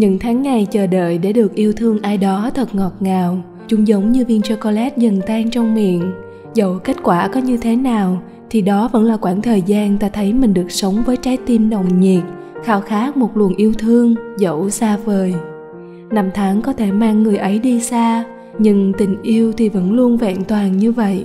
những tháng ngày chờ đợi để được yêu thương ai đó thật ngọt ngào, chúng giống như viên chocolate dần tan trong miệng. Dẫu kết quả có như thế nào, thì đó vẫn là khoảng thời gian ta thấy mình được sống với trái tim nồng nhiệt, khao khát một luồng yêu thương, dẫu xa vời. Năm tháng có thể mang người ấy đi xa, nhưng tình yêu thì vẫn luôn vẹn toàn như vậy.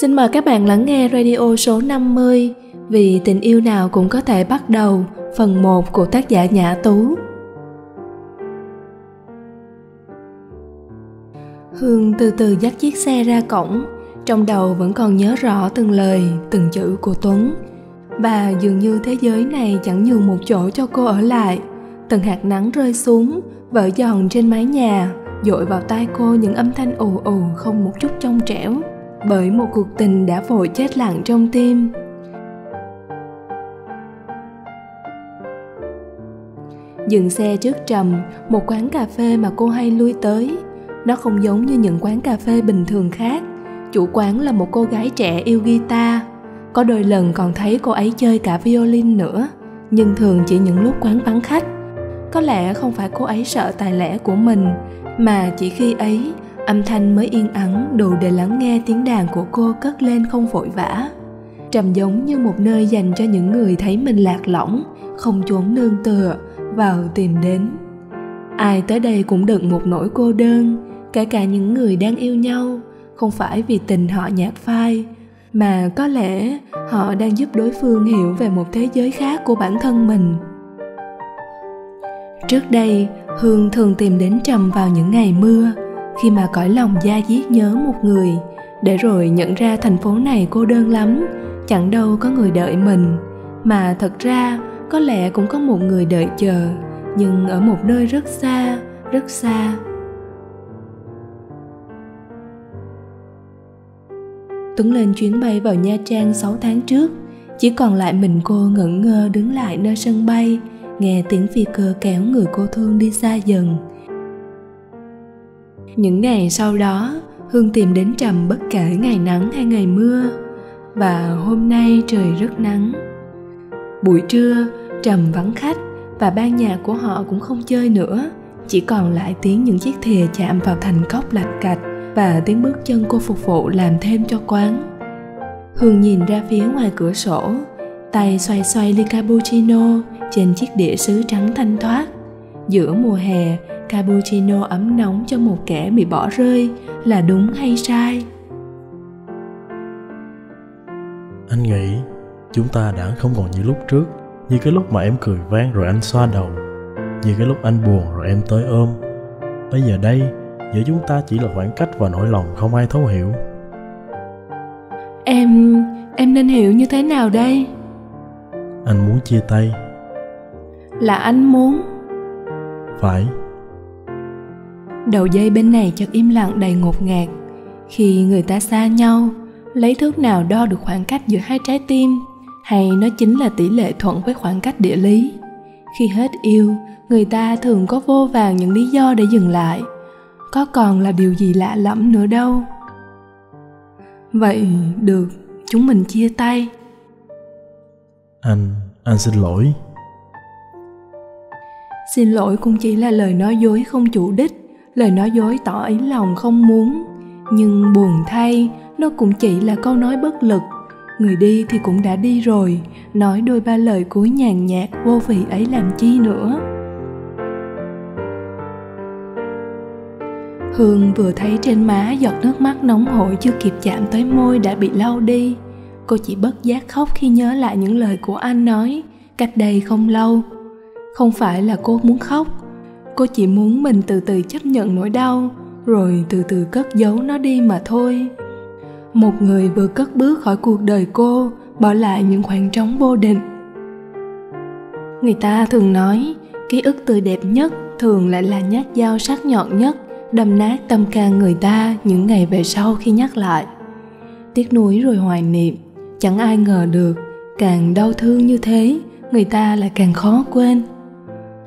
Xin mời các bạn lắng nghe radio số 50 vì tình yêu nào cũng có thể bắt đầu Phần 1 của tác giả Nhã Tú. Hương từ từ dắt chiếc xe ra cổng Trong đầu vẫn còn nhớ rõ từng lời, từng chữ của Tuấn. Và dường như thế giới này chẳng nhường một chỗ cho cô ở lại. Từng hạt nắng rơi xuống, vỡ giòn trên mái nhà dội vào tai cô những âm thanh ù ù không một chút trong trẻo. Bởi một cuộc tình đã vội chết lặng trong tim dừng xe trước trầm, một quán cà phê mà cô hay lui tới. Nó không giống như những quán cà phê bình thường khác. Chủ quán là một cô gái trẻ yêu guitar. Có đôi lần còn thấy cô ấy chơi cả violin nữa, nhưng thường chỉ những lúc quán vắng khách. Có lẽ không phải cô ấy sợ tài lẻ của mình, mà chỉ khi ấy, âm thanh mới yên ắng đủ để lắng nghe tiếng đàn của cô cất lên không vội vã. Trầm giống như một nơi dành cho những người thấy mình lạc lõng, không chốn nương tựa vào tìm đến. Ai tới đây cũng đựng một nỗi cô đơn, kể cả những người đang yêu nhau, không phải vì tình họ nhạt phai, mà có lẽ họ đang giúp đối phương hiểu về một thế giới khác của bản thân mình. Trước đây, hương thường tìm đến trầm vào những ngày mưa, khi mà cõi lòng da diết nhớ một người, để rồi nhận ra thành phố này cô đơn lắm, chẳng đâu có người đợi mình, mà thật ra có lẽ cũng có một người đợi chờ, nhưng ở một nơi rất xa rất xa. Tuấn lên chuyến bay vào Nha Trang 6 tháng trước, Chỉ còn lại mình cô ngẩn ngơ đứng lại nơi sân bay, Nghe tiếng phi cơ kéo người cô thương đi xa dần. Những ngày sau đó, hương tìm đến trầm bất kể ngày nắng hay ngày mưa, và hôm nay trời rất nắng. Buổi trưa trầm vắng khách và ban nhạc của họ cũng không chơi nữa. Chỉ còn lại tiếng những chiếc thìa chạm vào thành cốc lạch cạch và tiếng bước chân cô phục vụ làm thêm cho quán. Hương nhìn ra phía ngoài cửa sổ, tay xoay xoay ly cappuccino trên chiếc đĩa sứ trắng thanh thoát. Giữa mùa hè, cappuccino ấm nóng cho một kẻ bị bỏ rơi là đúng hay sai? Anh nghĩ chúng ta đã không còn như lúc trước như cái lúc mà em cười vang rồi anh xoa đầu như cái lúc anh buồn rồi em tới ôm. Bây giờ đây giữa chúng ta chỉ là khoảng cách và nỗi lòng không ai thấu hiểu. Em em nên hiểu như thế nào đây? Anh muốn chia tay. Là anh muốn. Phải. Đầu dây bên này chợt im lặng đầy ngột ngạt. Khi người ta xa nhau lấy thước nào đo được khoảng cách giữa hai trái tim hay nó chính là tỷ lệ thuận với khoảng cách địa lý? Khi hết yêu người ta thường có vô vàng những lý do để dừng lại. Có còn là điều gì lạ lẫm nữa đâu? Vậy được chúng mình chia tay. Anh anh xin lỗi. Xin lỗi cũng chỉ là lời nói dối không chủ đích lời nói dối tỏ ý lòng không muốn. Nhưng buồn thay nó cũng chỉ là câu nói bất lực người đi thì cũng đã đi rồi. Nói đôi ba lời cuối nhàn nhạt, vô vị ấy làm chi nữa? Hương vừa thấy trên má giọt nước mắt nóng hổi chưa kịp chạm tới môi đã bị lau đi. Cô chỉ bất giác khóc khi nhớ lại những lời của anh nói, cách đây không lâu. Không phải là cô muốn khóc. Cô chỉ muốn mình từ từ chấp nhận nỗi đau, rồi từ từ cất giấu nó đi mà thôi một người vừa cất bước khỏi cuộc đời cô, bỏ lại những khoảng trống vô định. Người ta thường nói, ký ức tươi đẹp nhất thường lại là nhát dao sắc nhọn nhất, đâm nát tâm can người ta những ngày về sau khi nhắc lại. Tiếc nuối rồi hoài niệm, chẳng ai ngờ được, càng đau thương như thế, người ta lại càng khó quên.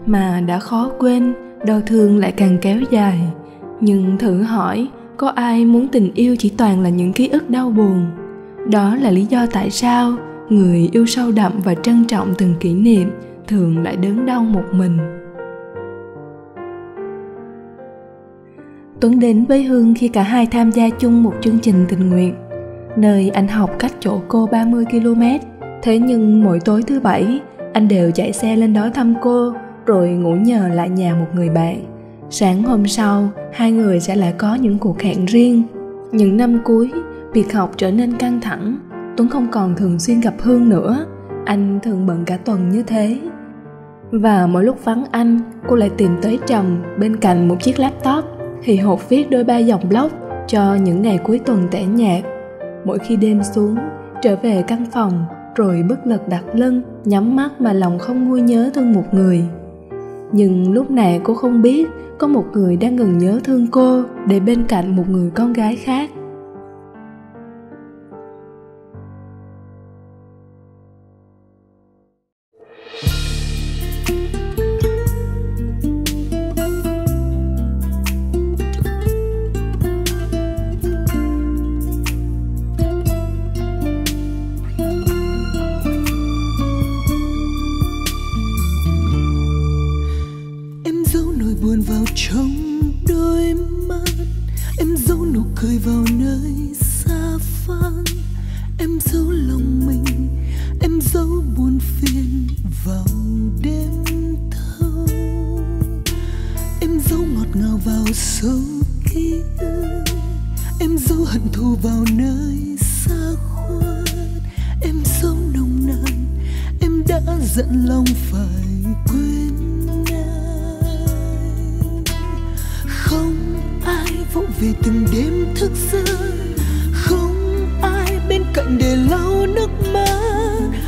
Mà đã khó quên, đau thương lại càng kéo dài, nhưng thử hỏi có ai muốn tình yêu chỉ toàn là những ký ức đau buồn đó là lý do tại sao người yêu sâu đậm và trân trọng từng kỷ niệm thường lại đớn đau một mình Tuấn đến với Hương khi cả hai tham gia chung một chương trình tình nguyện, nơi anh học cách chỗ cô 30 km. Thế nhưng mỗi tối thứ bảy, anh đều chạy xe lên đó thăm cô, rồi ngủ nhờ lại nhà một người bạn. Sáng hôm sau, hai người sẽ lại có những cuộc hẹn riêng. Những năm cuối, việc học trở nên căng thẳng, Tuấn không còn thường xuyên gặp Hương nữa, anh thường bận cả tuần như thế. Và mỗi lúc vắng anh, cô lại tìm tới Trầm bên cạnh một chiếc laptop thì hột viết đôi ba dòng blog cho những ngày cuối tuần tẻ nhạt. Mỗi khi đêm xuống, trở về căn phòng, rồi bất lực đặt lưng, nhắm mắt mà lòng không nguôi nhớ thương một người. Nhưng lúc này cô không biết, có một người đang ngừng nhớ thương cô để bên cạnh một người con gái khác. Ai vỗ về từng đêm thức giấc. Không ai bên cạnh để lau nước mắt.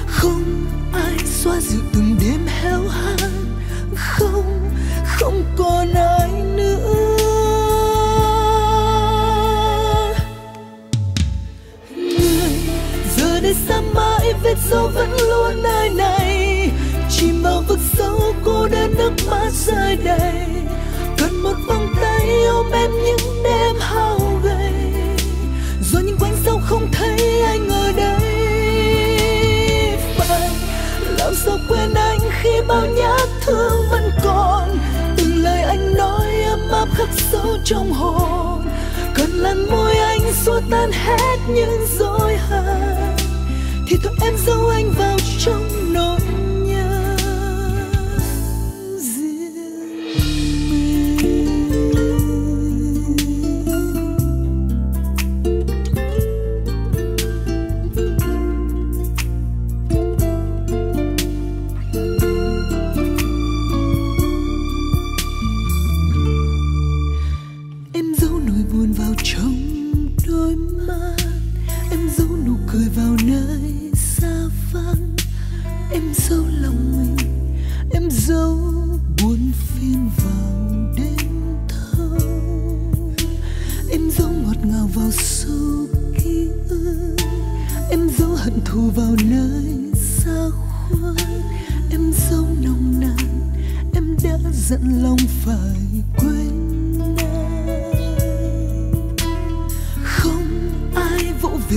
Không ai xoa dịu từng đêm heo hắt không không còn ai nữa. Người, giờ đây xa mãi vết dấu vẫn luôn nơi này. Chìm vào vực sâu cô đơn nước mắt rơi đầy ôm em những đêm hao gầy. Rồi nhìn quanh sao không thấy anh ở đây. Phải làm sao quên anh khi bao nhát thương vẫn còn? Từng lời anh nói ấm áp khắc sâu trong hồn. Cần lần môi anh xua tan hết những dối hờn thì thôi em giấu anh vào trong nỗi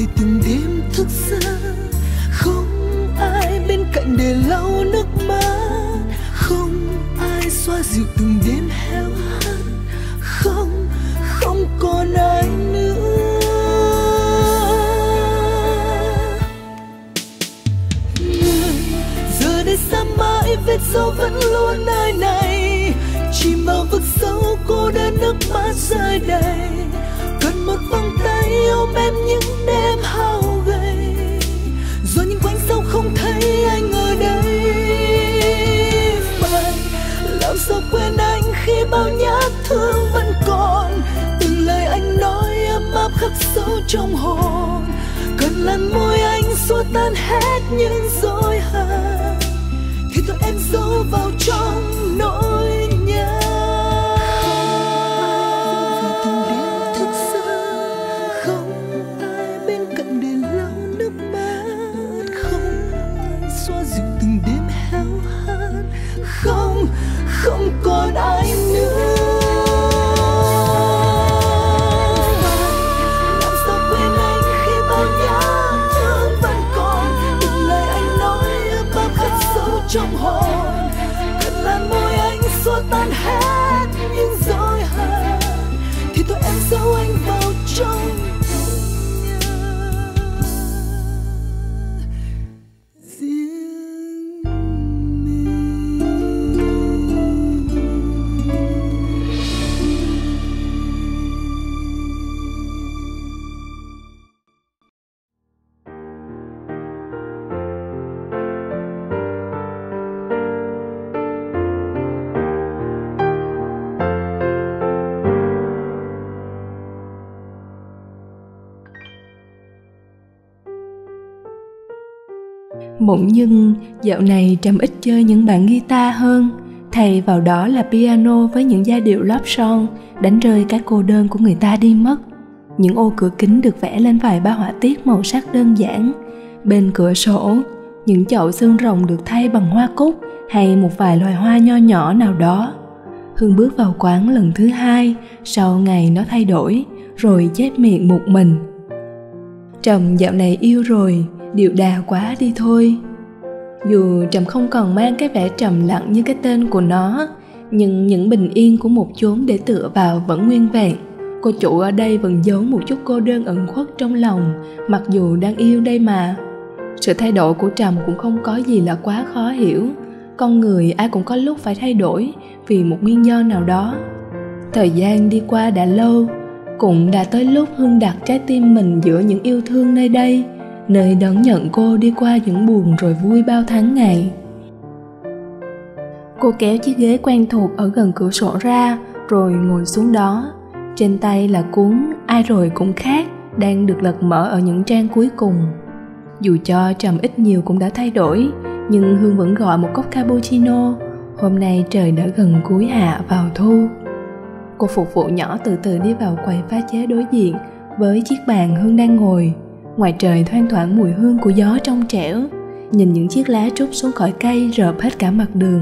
người từng đêm thức giấc. Không ai bên cạnh để lau nước mắt. Không ai xoa dịu từng đêm heo hắt. Không không còn ai nữa. Người giờ đây xa mãi vết sâu vẫn luôn nơi này. Chỉ mong vực sâu cô đơn nước mắt rơi đầy tay ôm em những đêm hao gầy. Rồi những quanh sau không thấy anh ở đây. Vậy làm sao quên anh khi bao nhát thương vẫn còn. Từng lời anh nói ấm áp khắc sâu trong hồn. Cần lần môi anh xua tan hết những dối hờn. Thì tôi em giấu vào trong Bỗng nhưng dạo này Trầm ít chơi những bản guitar hơn. Thay vào đó là piano với những giai điệu lóp son Đánh rơi các cô đơn của người ta đi mất. Những ô cửa kính được vẽ lên vài ba họa tiết màu sắc đơn giản. Bên cửa sổ, Những chậu xương rồng được thay bằng hoa cúc Hay một vài loài hoa nho nhỏ nào đó. Hương bước vào quán lần thứ hai, Sau ngày nó thay đổi, Rồi chép miệng một mình. Trầm dạo này yêu rồi điệu đà quá đi thôi. Dù trầm không còn mang cái vẻ trầm lặng như cái tên của nó, nhưng những bình yên của một chốn để tựa vào vẫn nguyên vẹn. Cô chủ ở đây vẫn giấu một chút cô đơn ẩn khuất trong lòng, mặc dù đang yêu đây mà. Sự thay đổi của trầm cũng không có gì là quá khó hiểu. Con người ai cũng có lúc phải thay đổi vì một nguyên do nào đó. Thời gian đi qua đã lâu, cũng đã tới lúc hương đặt trái tim mình giữa những yêu thương nơi đây nơi đón nhận cô đi qua những buồn rồi vui bao tháng ngày. Cô kéo chiếc ghế quen thuộc ở gần cửa sổ ra, rồi ngồi xuống đó. Trên tay là cuốn ai rồi cũng khác đang được lật mở ở những trang cuối cùng. Dù cho trầm ít nhiều cũng đã thay đổi, nhưng hương vẫn gọi một cốc cappuccino. Hôm nay trời đã gần cuối hạ vào thu. Cô phục vụ nhỏ từ từ đi vào quầy pha chế đối diện với chiếc bàn hương đang ngồi ngoài trời thoang thoảng mùi hương của gió trong trẻo, nhìn những chiếc lá trút xuống khỏi cây rợp hết cả mặt đường,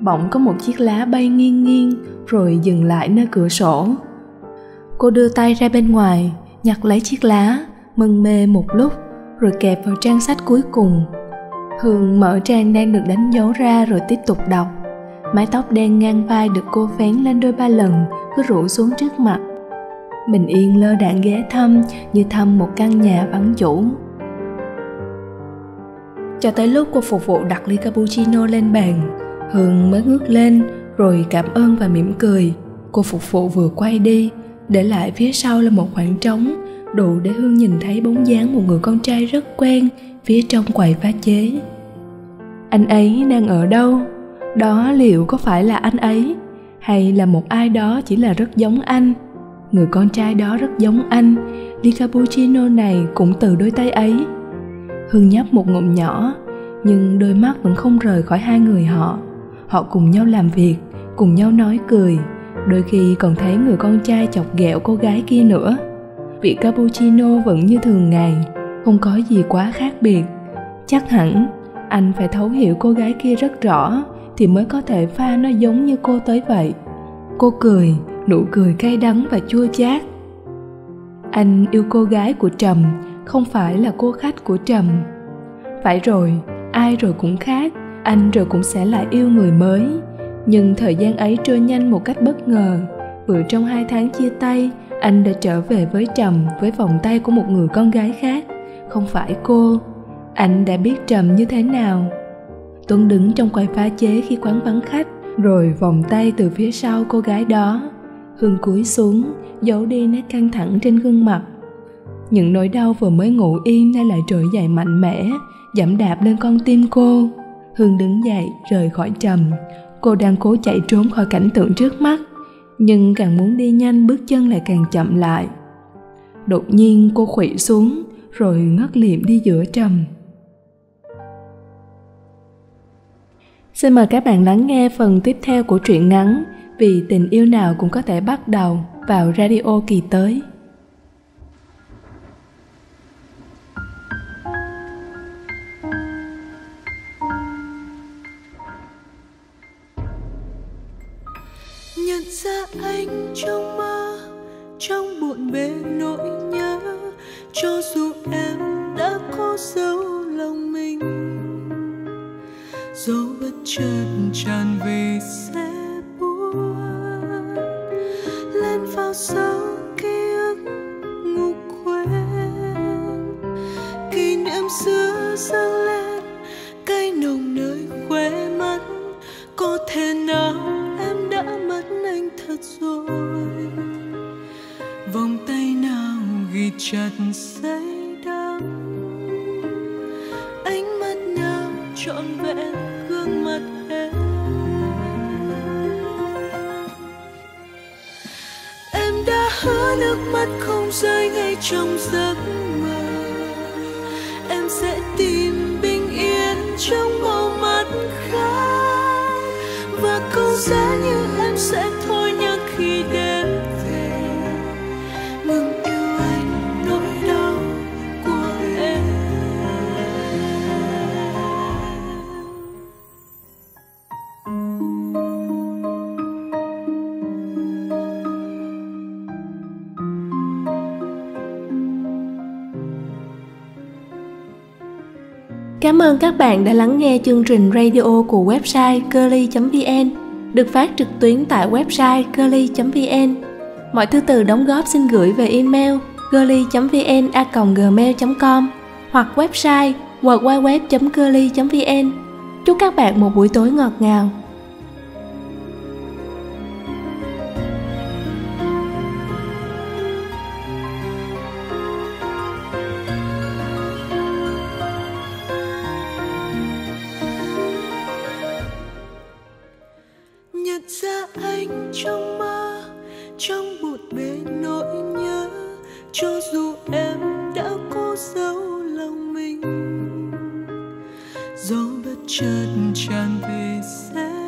bỗng có một chiếc lá bay nghiêng nghiêng rồi dừng lại nơi cửa sổ. Cô đưa tay ra bên ngoài, nhặt lấy chiếc lá, mân mê một lúc, rồi kẹp vào trang sách cuối cùng. Hương mở trang đang được đánh dấu ra rồi tiếp tục đọc. Mái tóc đen ngang vai được cô vén lên đôi ba lần, cứ rủ xuống trước mặt bình yên lơ đạn ghé thăm, như thăm một căn nhà vắng chủ cho tới lúc cô phục vụ đặt ly cappuccino lên bàn, hương mới ngước lên, rồi cảm ơn và mỉm cười. Cô phục vụ vừa quay đi, để lại phía sau là một khoảng trống, đủ để hương nhìn thấy bóng dáng một người con trai rất quen phía trong quầy pha chế. Anh ấy đang ở đâu? Đó liệu có phải là anh ấy, hay là một ai đó chỉ là rất giống anh? Người con trai đó rất giống anh. Ly cappuccino này cũng từ đôi tay ấy. Hương nhấp một ngụm nhỏ, nhưng đôi mắt vẫn không rời khỏi hai người họ. Họ cùng nhau làm việc, cùng nhau nói cười. Đôi khi còn thấy người con trai chọc ghẹo cô gái kia nữa. Vị cappuccino vẫn như thường ngày, không có gì quá khác biệt. Chắc hẳn anh phải thấu hiểu cô gái kia rất rõ thì mới có thể pha nó giống như cô tới vậy. Cô cười nụ cười cay đắng và chua chát. Anh yêu cô gái của trầm, không phải là cô khách của trầm. Phải rồi, ai rồi cũng khác, anh rồi cũng sẽ lại yêu người mới. Nhưng thời gian ấy trôi nhanh một cách bất ngờ. Vừa trong hai tháng chia tay, anh đã trở về với trầm với vòng tay của một người con gái khác, không phải cô. Anh đã biết trầm như thế nào? Tuấn đứng trong quầy pha chế khi quán vắng khách, rồi vòng tay từ phía sau cô gái đó hương cúi xuống giấu đi nét căng thẳng trên gương mặt. Những nỗi đau vừa mới ngủ yên nay lại trỗi dậy mạnh mẽ, giảm đạp lên con tim cô. Hương đứng dậy, rời khỏi trầm. Cô đang cố chạy trốn khỏi cảnh tượng trước mắt, nhưng càng muốn đi nhanh, bước chân lại càng chậm lại. Đột nhiên, cô khuỵu xuống, rồi ngất liệm đi giữa trầm. Xin mời các bạn lắng nghe phần tiếp theo của truyện ngắn vì tình yêu nào cũng có thể bắt đầu vào radio kỳ tới. Nhận ra anh trong mơ, trong buồn bề nỗi nhớ, cho dù em đã có dấu lòng mình. Dấu bất chợt tràn về sẽ lên ký ức ngủ quên. Kỷ niệm xưa dâng Cảm ơn các bạn đã lắng nghe chương trình radio của website curly.vn được phát trực tuyến tại website curly.vn. Mọi thư từ đóng góp xin gửi về email curly.vn@gmail.com hoặc website www.curly.vn. Chúc các bạn một buổi tối ngọt ngào. Chợt tràn về